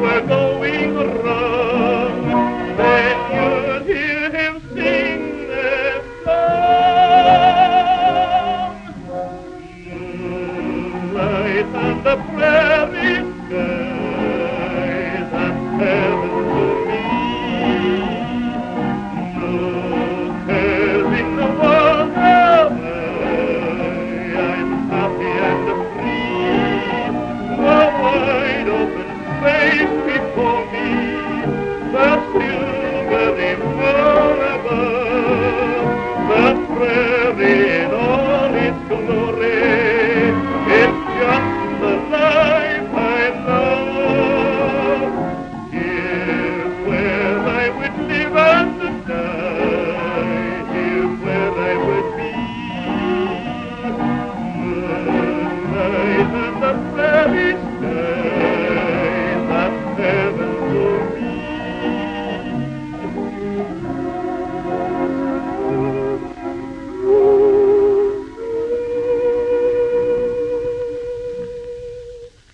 were going wrong, then you'd hear him sing this song. Moonlight and the prairie sky. Don't.